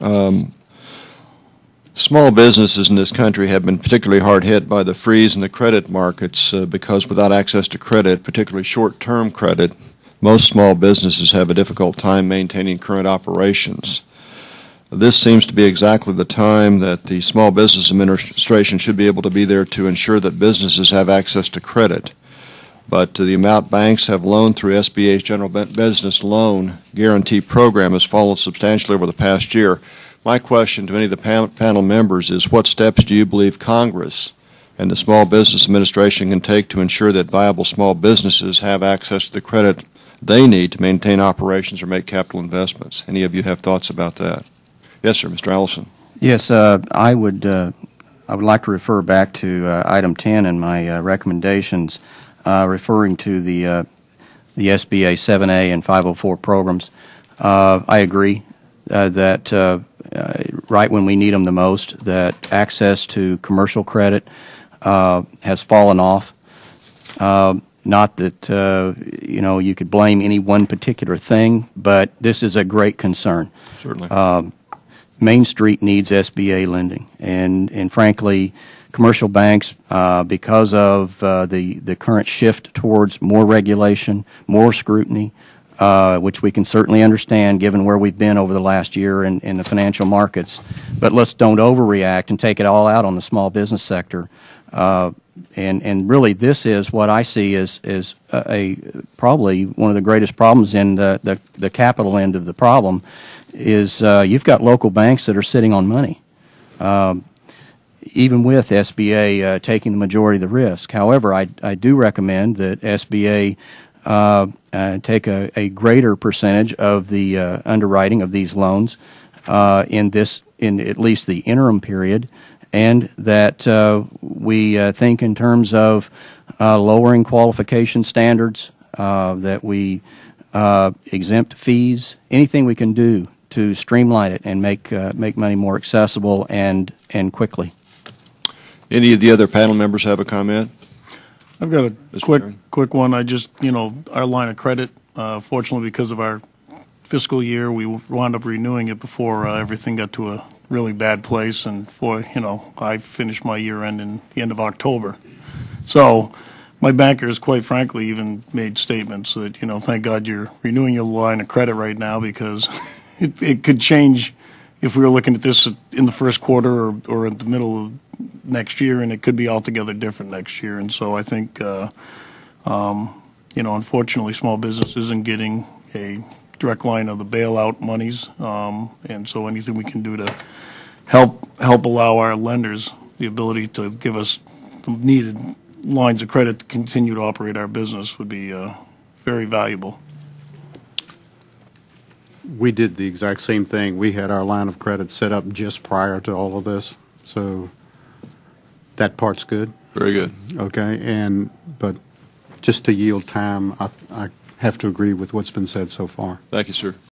Um, Small businesses in this country have been particularly hard hit by the freeze in the credit markets uh, because without access to credit, particularly short-term credit, most small businesses have a difficult time maintaining current operations. This seems to be exactly the time that the Small Business Administration should be able to be there to ensure that businesses have access to credit. But the amount banks have loaned through SBA's General Business Loan Guarantee Program has fallen substantially over the past year. My question to any of the pan panel members is what steps do you believe Congress and the Small Business Administration can take to ensure that viable small businesses have access to the credit they need to maintain operations or make capital investments? Any of you have thoughts about that? Yes, sir, Mr. Allison. Yes, uh, I would. Uh, I would like to refer back to uh, item 10 in my uh, recommendations, uh, referring to the uh, the SBA 7A and 504 programs. I agree that uh, right when we need them the most, that access to commercial credit uh, has fallen off. Uh, not that uh, you know you could blame any one particular thing, but this is a great concern. Certainly. Uh, Main Street needs SBA lending, and and frankly, commercial banks, uh, because of the the current shift towards more regulation, more scrutiny, uh, which we can certainly understand given where we've been over the last year in, in the financial markets. But let's don't overreact and take it all out on the small business sector. And, and really, this is what I see as, as a, a, probably one of the greatest problems in the, the, the capital end of the problem is uh, you've got local banks that are sitting on money. Um, even with SBA uh, taking the majority of the risk. However, I, I do recommend that SBA uh, uh, take a, a, greater percentage of the uh, underwriting of these loans uh, in this in at least the interim period, and that uh, we uh, think in terms of lowering qualification standards, that we exempt fees, anything we can do to streamline it and make make money more accessible and and quickly. Any of the other panel members have a comment? I've got a Mr. quick, quick one. I just, you know, our line of credit, uh, fortunately because of our fiscal year, we wound up renewing it before uh, everything got to a really bad place. And for, you know, I finished my year end in the end of October. So my bankers, quite frankly, even made statements that, you know, thank God you're renewing your line of credit right now because it, it could change if we were looking at this in the first quarter or, or in the middle of next year, and it could be altogether different next year. And so I think, uh, um, you know, unfortunately, small business isn't getting a direct line of the bailout monies, um, and so anything we can do to help help allow our lenders the ability to give us the needed lines of credit to continue to operate our business would be uh, very valuable. We did the exact same thing. We had our line of credit set up just prior to all of this, so that part's good. Very good. Okay, and but just to yield time, I, I have to agree with what's been said so far. Thank you, sir.